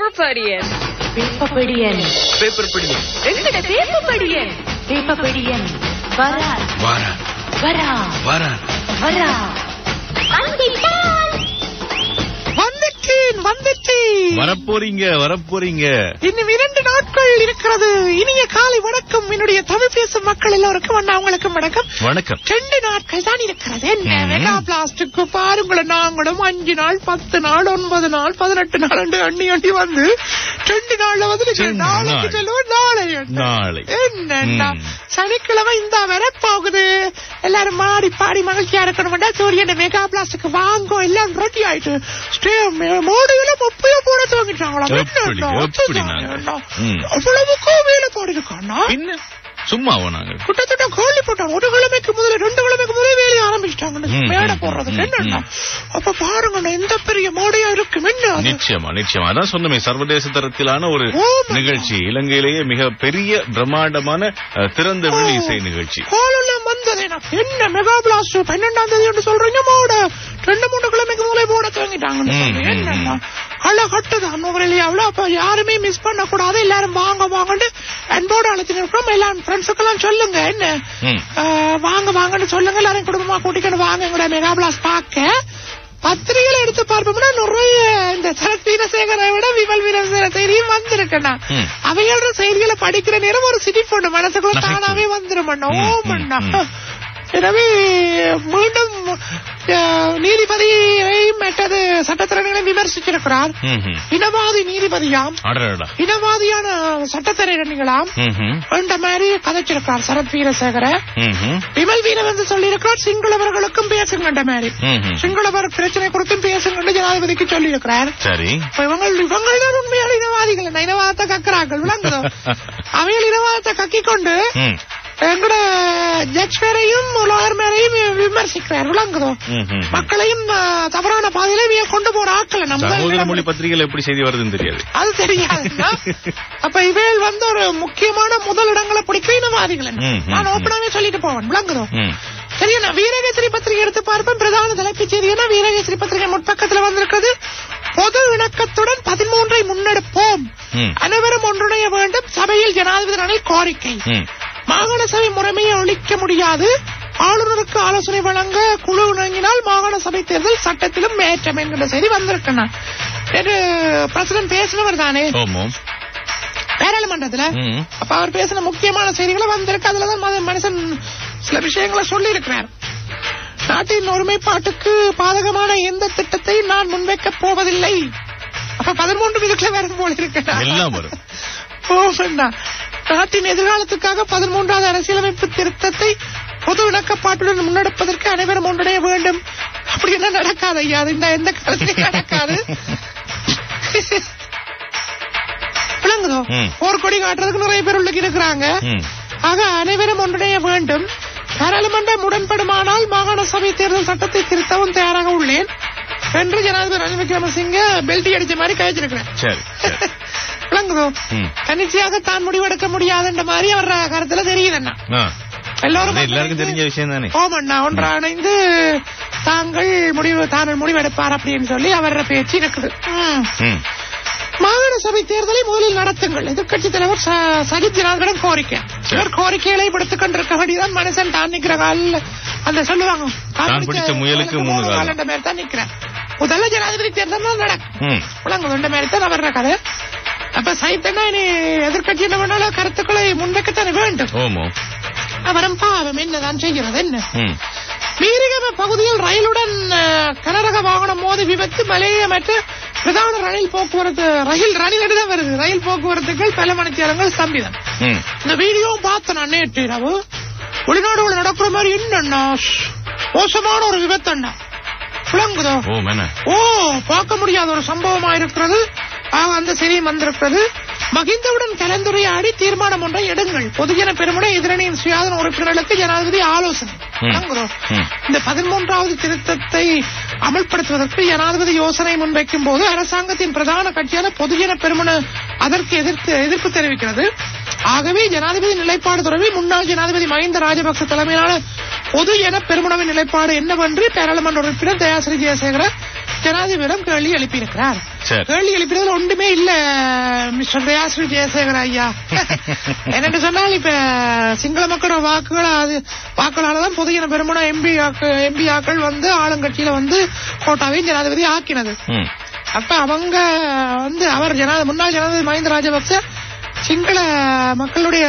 Paper படியன். பேப்பபடியன் paper படியன். எங்கட paper படியன்? பேப்பபடியன் வரா வாரா வரா வாரா வரா வரப்போறீங்க வரப்போறீங்க. இன்னும் இரண்டு நாட்கள் இருக்கிறது. இனிய காலை வணக்கம். என்னுடைய தமிழ் பேசும் மக்கள் எல்லோருக்கும் அண்ணா வணக்கம். வணக்கம். ரெண்டு நாட்கள் தான் இருக்கிறது. என்ன. மெகா பிளாஸ்டிக்கு பாருங்களேன். நாங்களும் அஞ்சு நாள் பத்து நாள் ஒன்பது நாள் பதினெட்டு நாள் அண்ணி அண்ணி வந்து ரெண்டு நாள்ல வந்து நாளைக்கு நாள். நாளை. என்ன? சனிக்கிழமை இந்த வர போகுது எல்லாரும் மாடி பாடி மகிழ்ச்சியா இருக்கணும்டா சூரியன் மெகா பிளாஸ்டிக் வாங்கும் எல்லாம் ரெடி ஆயிட்டு. ஸ்டே மோடியில முப்பையோ போட சும்மாவோ நாங்க? கிட்டத்தட்ட கோழி போட்டாங்க ஒரு கிழமைக்கு முதல்ல ரெண்டு கிழமைக்கு முதல்ல வேலையை ஆரம்பிச்சிட்டாங்க மேடை போடுறதுக்கு என்னன்னா. அப்ப பாருங்க எந்த பெரிய மோடையா இருக்கும் என்ன? நிச்சயமா நிச்சயமா. அதான் சொன்னமே சர்வதேச தரத்திலான ஒரு. நிகழ்ச்சி. இலங்கையிலேயே மிக பெரிய பிரம்மாண்டமான திறந்த வெளி இசை நிகழ்ச்சி. கோலெல்லாம் வந்தது எனக்கு என்ன மெகா பிளாஸ்ட் பன்னெண்டாம் தேதி என்று சொல்றீங்க மோட. ரெண்டு மூணு கிழமைக்கு முதலே போட ம், என்னன்னா களை கட்டுது அன்னூரிலேயாவில் அப்ப யாருமே மிஸ் பண்ண கூடாது எல்லாரும் வாங்க வாங்கன்னு அன்போடு அழைச்சிட்டு இருக்கிறோம் எல்லாரும் ஃப்ரெண்ட்ஸுக்கெல்லாம் சொல்லுங்க என்ன? வாங்க வாங்கன்னு சொல்லுங்க எல்லாரும் குடும்பமா கூட்டிக்கணும் வாங்க எங்களோட மெகா பிளாஸ்ட் பார்க்க. பத்திரிகைகளை எடுத்து பார்ப்போம்னா நிறைய இந்த சரத் வீரசேகரை விட விமல் வீரசேகர செய்தியும் வந்திருக்கேண்ணா. அவையோட செய்திகளை படிக்கிற நேரம் ஒரு பொண்ணு மனசுக்குள்ள. தானாவே வந்துரும் அண்ணா. ம், ஓம் ம், அண்ணா. ம். எனவே மீண்டும் மற்றது சட்டத்திறனைகளை விமர்சிச்சிருக்கிறார். இனவாதி நீதிபதியாம் இனவாதியான சட்டத்திறனிகளாம். என்ற மாதிரி கதைச்சிருக்கிறார் சரத் வீரசேகர. விமல் வீரவந்து சொல்லியிருக்கிறார் சிங்களவர்களுக்கும் பேசுங்கன்ற மாதிரி. சிங்களவர் பிரச்சனை குறித்தும் பேசுங்கன்னு ஜனாதிபதிக்கு சொல்லியிருக்கிறார் இவங்க இவங்கள் தான் உண்மையான இனவாதிகள் இனவாதத்தை கக்குறார்கள் விளங்குதோ அவைகள் இனவாதத்தை கக்கிக் எங்கட ஜட்ஜ் மேரையும் லாயர் மேரையும் விமர்சிக்கிறார் விளங்குதோ ம், ம். மக்களையும் தவறான பாதையில கொண்டு போற சகோதர நம்ம மொழி பத்திரிகையில் எப்படி செய்தி வருதுன்னு தெரியாது அது தெரியாதுன்னா அப்ப இவைகள் வந்து ஒரு முக்கியமான முதல் இடங்களை பிடிக்க இனவாதிகள் என்ன. ம், ம், நான். ஓப்பனாவே சொல்லிட்டு போவேன் விளங்குதோ. சரி நான் வீரகேசரி பத்திரிகை எடுத்து பார்ப்பேன் பிரதான தலைப்புச் செய்தினா வீரகேசரி பத்திரிகை முற்பக்கத்துல வந்திருக்கிறது பொது இணக்கத்துடன் பதிமூன்றை முன்னெடுப்போம். அனைவரும் ஒன்றிணைய வேண்டும் சபையில் ஜனாதிபதி கோரிக்கை. மாகாண சபை முறைமையை ஒழிக்க முடியாது. ஆளுநருக்கு ஆலோசனை வழங்க குழு இணங்கினால் மாகாண சபை தேர்தல் சட்டத்திலும் மேற்றம் என்கிற செய்தி பிரசிடன்ட் பேசினவர் தானே? பாராளுமன்றத்துல. அப்ப அவர் பேசின முக்கியமான செய்திகளை வந்திருக்கு. அதுலதான் மனுஷன் சில விஷயங்களை சொல்லி இருக்கிறார் நாட்டின் ஒருமைப்பாட்டுக்கு பாதகமான எந்த திட்டத்தையும் நான் முன்வைக்கப் போவதில்லை. அப்ப பதிமூன்று இதுக்குள்ள வரும் போல இருக்கு. எல்லாம் வரும். நாட்டின் எதிர்காலத்துக்காக பதிமூன்றாவது அரசியலமைப்பு திருத்தத்தை பொது இணக்கப்பாட்டுடன் முன்னெடுப்பதற்கு அனைவரும் ஒன்றிணைய வேண்டும். அப்படி என்ன நடக்காது ஐயா அது இந்த எந்த காலத்திலும் நடக்காது. விளங்குதோ. போர் கொடி காட்டுறதுக்கு நிறைய பேர் உள்ளுக்கு இருக்கிறாங்க. ஆக அனைவரும் ஒன்றிணைய வேண்டும். பாராளுமன்றம் உடன்படுமானால் மாகாண சபை தேர்தல் சட்டத்தை திருத்தவும் தயாராக உள்ளேன். என்று ஜனாதிபதி ரணில் விக்ரமசிங்க பெல்டி அடிச்ச மாதிரி கழிச்சிருக்கிறேன் விளங்குதோ ம். தன்னிச்சையாக தான் முடிவெடுக்க முடியாதுன்ற மாதிரி அவர் கருத்துல தெரியுதுண்ணா ஆ. எல்லாரும் எல்லாருக்கும் தெரிஞ்ச விஷயம் தானே? ஓமண்ணா ஒன்றாணைந்து தாங்கள் முடிவு தாங்கள் முடிவெடுப்பார் அப்படின்னு சொல்லி அவர பேச்சு இருக்குது. மாகாண சபை தேர்தலை முதலில் நடத்துங்கள். எதிர்க்கட்சி தலைவர் சஜித் ஜனார்தனம் கோரிக்கை. இவர் கோரிக்கைகளை விடுத்துக் கொண்டிருக்க வேண்டியதான் மனுஷன் தான் நிக்கிற காலில் அந்த சொல்லுவாங்க முயலுக்கு மூணு கால். கால் தான் நிக்கிறேன். முதல்ல ஜனாதிபதி தேர்தல் தான் நடக்கும். ம். விளங்கு ரெண்டு மாதிரி தான் வர்ற கதை. அப்ப சைத்தன்னா இனி எதிர்க்கட்சி என்ன பண்ணாலும் கருத்துக்களை முன்வைக்கத்தானே வேண்டும்? ஓமோ அவரும் பாவம் என்னதான் செய்கிறது என்ன? ம். வீரகம பகுதியில் ரயிலுடன் கனரக வாகனம் மோதி விபத்து மலைய மற்ற பிரதான ரயில் போக்குவரத்து ரயில் ரயில் தான் வருது. ரயில் போக்குவரத்துகள் பல மணித்தியாலங்கள் ஸ்தம்பிதம். இந்த வீடியோ பார்த்தேன் நான் நேற்று இரவு. வெளிநாடுகள் நடக்கிற மாதிரி என்னன்னா மோசமான ஒரு விபத்து அண்ணா விளங்குதோ ஓ பார்க்க முடியாத ஒரு சம்பவமா இருக்கிறது. அந்த செய்தியும் வந்திருக்கிறது மகிந்தவுடன் கலந்துரையாடி தீர்மானம் ஒன்றை எடுங்கள். பொதுஜன பெருமுறை எதிரணியின் சுயாதன உறுப்பினர்களுக்கு ஜனாதிபதி ஆலோசனை. இந்த பதிமூன்றாவது திருத்தத்தை அமல்படுத்துவதற்கு ஜனாதிபதி யோசனை முன்வைக்கும் போது அரசாங்கத்தின் பிரதான கட்சியான பொதுஜன பெருமுன அதற்கு எதிர்த்து எதிர்ப்பு தெரிவிக்கிறது. ஆகவே ஜனாதிபதி நிலைப்பாடு தொடர்பில் முன்னாள் ஜனாதிபதி மஹிந்த ராஜபக்ச தலைமையிலான பொது என பெருமுனவின் நிலைப்பாடு என்னவென்று பாராளுமன்ற உறுப்பினர் தயாசிரி ஜெயசேகர ஜனாதிபதியிடம் கேள்வி எழுப்பியிருக்கிறார். கேள்வி எழுப்பினதுல ஒன்றுமே இல்ல மிஸ்டர் தயாஸ்ரீ ஜெயசேகர் ஐயா என்னென்னு சொன்னால் இப்ப சிங்கள மக்களோட வாக்குகள் அது வாக்குகளாலதான் பொதுஜன பெருமன எம்பி எம்பி ஆக்கள் வந்து ஆளுங்கட்சியில வந்து கோட்டாவையும் ஜனாதிபதி ஆக்கினது. அப்ப அவங்க வந்து அவர் ஜனாத முன்னாள் ஜனாதிபதி மஹிந்த ராஜபக்ச சிங்கள மக்களுடைய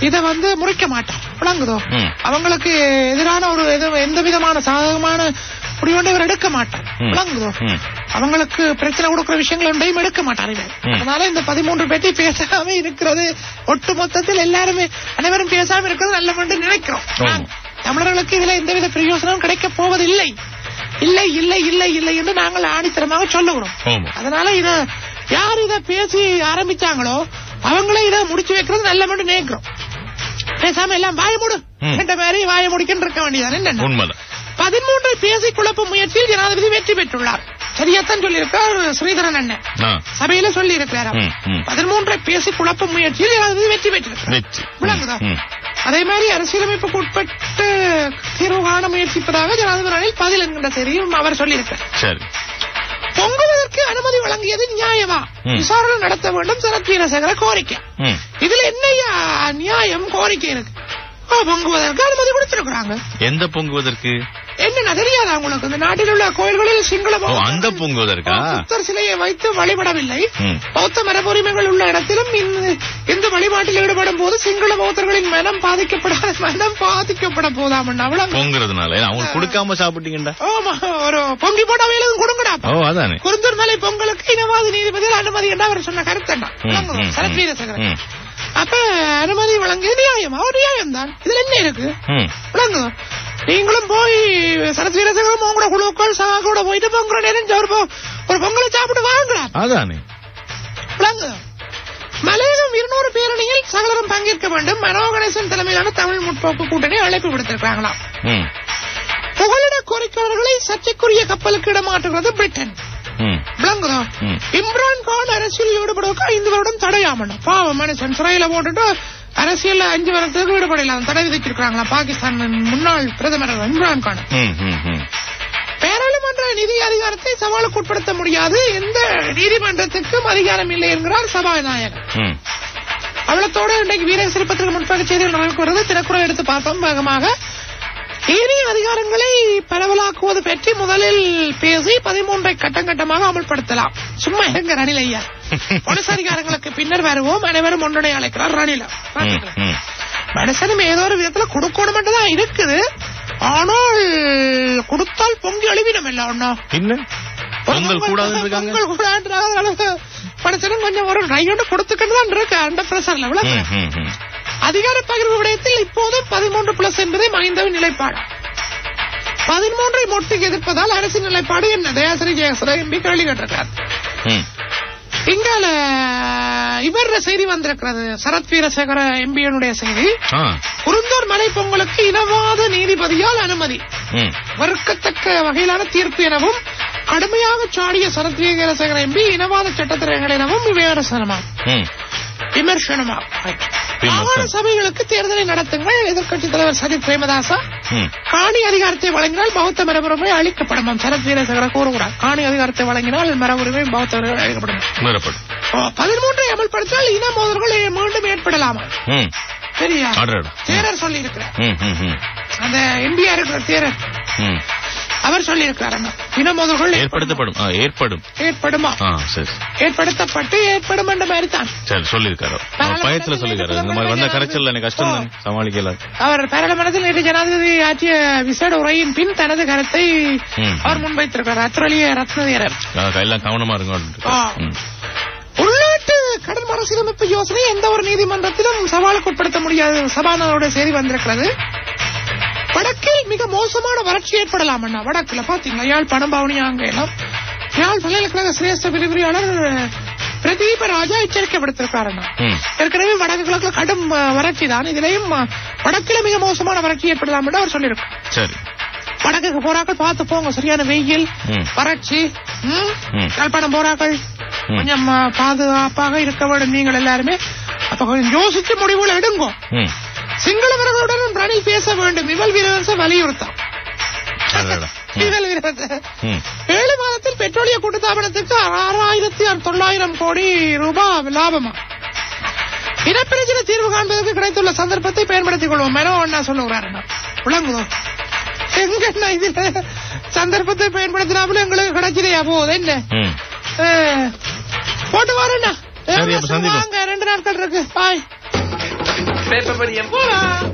இத வந்து முறிக்க மாட்டார் விளங்குதோ. அவங்களுக்கு எதிரான ஒரு எந்த விதமான சாதகமான முடிவொன்றை இவர் எடுக்க மாட்டார். விளங்குதோ. அவங்களுக்கு பிரச்சனை கொடுக்கிற விஷயங்கள் ஒன்றையும் எடுக்க மாட்டார் இவர். ம். அதனால இந்த பதிமூன்று பேட்டி பேசாம இருக்கிறது. ஒட்டு மொத்தத்தில் எல்லாருமே அனைவரும் பேசாம இருக்கிறது நல்ல என்று நினைக்கிறோம். தமிழர்களுக்கு இதுல எந்தவித பிரயோசனமும் கிடைக்க போவதில்லை. இல்லை இல்லை இல்லை இல்லை என்று நாங்கள் ஆணித்தரமாக சொல்லுகிறோம். அதனால இத யார் இத பேசி ஆரம்பிச்சாங்களோ அவங்களே இத முடிச்சு வைக்கிறது நல்ல மட்டும் நினைக்கிறோம். பேசாம எல்லாம் வாய மூடு. என்ற மாதிரி வாய முடிக்கின்னு இருக்க வேண்டியதான் உண்மைதான். பதிமூன்றை பேசி குழப்ப முயற்சியில் ஜனாதிபதி வெற்றி பெற்றுள்ளார். சரியாத்தான் சொல்லியிருக்கார் ஸ்ரீதரன் அண்ணன். சபையில சொல்லி இருக்கிறார். பதிமூன்றை பேசி குழப்ப முயற்சியில் ஜனாதிபதி வெற்றி பெற்றிருக்கிறார். விளங்குதா. அதே மாதிரி அரசியலமைப்புக்கு உட்பட்டு தீர்வு காண முயற்சிப்பதாக ஜனாதிபதி பதில் என்கின்ற செய்தியும் அவர் சொல்லியிருக்கிறார். பொங்குவதற்கு அனுமதி வழங்கியது நியாயமா. விசாரணை நடத்த வேண்டும் சரத் வீரசேகர கோரிக்கை. இதுல என்னையா நியாயம் கோரிக்கை இருக்கு? பொங்குவதற்கு அனுமதி கொடுத்திருக்கிறாங்க. எந்த பொங்குவதற்கு? என்னன்னா தெரியாதா உங்களுக்கு? இந்த நாட்டில் உள்ள கோயில்களில் சிங்கள ஓ பௌத்த- அந்த பொங்குவதற்கா புத்தர் சிலையை வைத்து வழிபடவில்லை. பௌத்த மரபுரிமைகள் உள்ள இடத்திலும் இந்த- வழிபாட்டில் ஈடுபடும் போது சிங்கள பௌத்தர்களின் மனம் பாதிக்கப்படாத மனம் பாதிக்கப்பட போதாம் அவ்வளவு பொங்குறதுனால. அவங்களுக்கு கொடுக்காம சாப்பிட்டீங்கடா ஆமா ஒரு பொங்கி போட்ட வேலையும் கொடுங்கடா. ஓ அதானே. குருந்தூர் மலை பொங்கலுக்கு இனவாத நீதிபதியில் அனுமதி என்று அவர் சொன்ன கருத்தண்டா ம், ம், சரத் ம். வீரசேகரன் ம். அப்ப அனுமதி வழங்கியது நியாயம்? நியாயம் தான் இதுல என்ன இருக்கு? ம். நீங்களும் போய் சரத் வீரசேகரம் உங்களோட குழுக்கள் சகா கூட போயிட்டு பொங்குற நேரம் ஒரு ஒரு பொங்கலை சாப்பிட்டு வாங்கலாம் அதானே. மலையகம் இருநூறு பேரணியில் சகலரும் பங்கேற்க வேண்டும். மனோ கணேசன் தலைமையிலான தமிழ் முற்போக்கு கூட்டணி அழைப்பு விடுத்திருக்கிறாங்களாம். புகலிட கோரிக்கையாளர்களை சர்ச்சைக்குரிய கப்பலுக்கு இடமாற்றுகிறது பிரிட்டன். விளங்குதா. இம்ரான் கான் அரசியல் ஈடுபடுவதற்கு ஐந்து வருடம் தடையாமணும். பாவம் மனுஷன் சிறையில போட்டுட்டு அரசியல் அஞ்சு வருடத்துக்கு ஈடுபடலாம். தடை விதிச்சிருக்காங்களா பாகிஸ்தான் முன்னாள் பிரதமர் இம்ரான் கான். பாராளுமன்ற நிதி அதிகாரத்தை சவாலுக்கு உட்படுத்த முடியாது. எந்த நீதிமன்றத்துக்கும் அதிகாரம் இல்லை என்கிறார் சபாநாயகர். ம். அவ்வளத்தோடு இன்றைக்கு வீர சிறப்பத்திற்கு முன்பாக செய்திகள் நமக்கு வருது. எடுத்து பார்த்தோம். வேகமாக ஏனைய அதிகாரங்களை பரவலாக்குவது பற்றி முதலில் பேசி பதிமூன்றை கட்டம் கட்டமாக அமல்படுத்தலாம். சும்மா இருங்க ரணில் ஐயா. போலீஸ் அதிகாரங்களுக்கு பின்னர் வருவோம். அனைவரும் ஒன்றுடைய அழைக்கிறார் ரணில. மனுஷனும் ஏதோ ஒரு விதத்துல கொடுக்கணும் தான் இருக்குது. ஆனால் கொடுத்தால் பொங்கி அழிவினம் இல்ல ஒண்ணா பின்ன? பொங்கல் கூடாதுன்றாங்க. படைச்சனும் கொஞ்சம் ஒரு ரையோட கொடுத்துக்கிட்டு தான் இருக்கு அண்டர் பிரஷர்ல விளக்கு. அதிகார பகிர்வு விடயத்தில் இப்போதும் பதிமூன்று பிளஸ் என்பதே மகிந்தவின் நிலைப்பாடு பதிமூன்றை மொட்டுக்கு எதிர்ப்பதால் அரசின் நிலைப்பாடு என்ன தயாசிரி ஜெயசுரா எம்பி கேள்வி கேட்டிருக்கிறார் ம். இங்கால இவர் செய்தி வந்திருக்கிறது சரத் வீரசேகர எம்பியனுடைய செய்தி. குருந்தூர் மலை பொங்கலுக்கு இனவாத நீதிபதியால் அனுமதி. வெறுக்கத்தக்க வகையிலான தீர்ப்பு எனவும் கடுமையாக சாடிய சரத் வீரசேகர எம்பி இனவாத சட்டத்திரைகள் எனவும் விமர்சனமா. விமர்சனமா மாகாண சபைகளுக்கு தேர்தலை நடத்துங்கள் எதிர்க்கட்சி தலைவர் சஜித் பிரேமதாசா. காணி அதிகாரத்தை வழங்கினால் பௌத்த மரபுரிமை அளிக்கப்படும் சரத் வீரசேகர கூறுகிறார் காணி அதிகாரத்தை வழங்கினால் மரபுரிமை பௌத்த உரிமை அளிக்கப்படும் மீறப்படும் ஓ, பதிமூன்றை அமல்படுத்தினால் இன மோதல்கள் மீண்டும் ஏற்படலாமா. சரியா. தேரர் சொல்லி இருக்கிறார். அந்த எம்பியா இருக்கிற தேரர். அவர் சொல்லி இருக்கிறார் இன மோதல்கள் ஏற்படுத்தப்படும் ஏற்படும். ஏற்படுமா? ஏற்படுத்தப்பட்டு ஏற்படும் என்ற மாதிரி தான் சரி சொல்லியிருக்காரு பயத்துல சொல்லியிருக்காரு. இந்த மாதிரி வந்த கரைச்சல் எனக்கு கஷ்டம் தான்? சமாளிக்கல. அவர் பாராளுமன்றத்தில் நேற்று ஜனாதிபதி ஆற்றிய விசேட உரையின் பின் தனது கருத்தை. அவர் முன்வைத்திருக்கிறார். அத்துரலிய ரத்னதேரர் எல்லாம் கவனமா இருங்க. ஆ. உள்நாட்டு கடன் மறுசீரமைப்பு யோசனை எந்த ஒரு நீதிமன்றத்திலும் சவாலுக்கு உட்படுத்த முடியாது சபாநாயகருடைய செய்தி வந்திருக்கிறது. மிக மோசமான வறட்சி ஏற்படலாம் அண்ணா. வடக்குல பாத்தீங்களா? யாழ்ப்பாணம் பவுனி அங்க எல்லாம் யாழ் பல்கலைக்கழக சிரேஷ்ட விரிவுரையாளர் பிரதீப ராஜா எச்சரிக்கை விடுத்திருக்காரு. ஏற்கனவே வடக்கு கிழக்குல கடும் வறட்சி தான். இதுலயும் வடக்குல மிக மோசமான வறட்சி ஏற்படலாம் என்று அவர் சொல்லியிருக்கார். சரி. வடக்குக்கு போறாக்கள் பார்த்து போங்க. சரியான வெயில். வறட்சி ம்? ம். யாழ்ப்பாணம் போறாக்கள். ம். கொஞ்சம் பாதுகாப்பாக இருக்க வேண்டும் நீங்கள் எல்லாருமே. அப்ப கொஞ்சம் யோசிச்சு முடிவுல எடுங்கோ. சிங்களவர்களுடன் ரணில் பேச வேண்டும். இவள் வீரரச வலியுறுத்தாம். விற்பனை. ம். ஏழு மாதத்தில் பெட்ரோலிய கூட்டுத்தாபனத்துக்கு ஆறாயிரத்தி தொள்ளாயிரம் கோடி ரூபாய் லாபமா? இனப்பிரச்சனை தீர்வு காண்பதற்கு கிடைத்துள்ள சந்தர்ப்பத்தை பயன்படுத்திக் கொள்வோம். மெனோ அண்ணா சொல்லுகிறார். விளங்குதோ? இதுல சந்தர்ப்பத்தை பயன்படுத்தினாப்புல எங்களுக்கு கிடைச்சதையா போகுது என்ன? போட்டு சந்திப்போம். வாங்க. ரெண்டு நாட்கள் இருக்கு. பாய் Pepe María Mora.